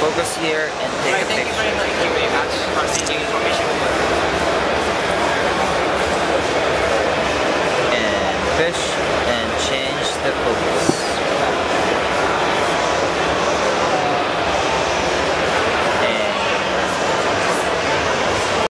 focus here and take Right, a thank you picture. very much. Thank you very much for seeking information. And push and change.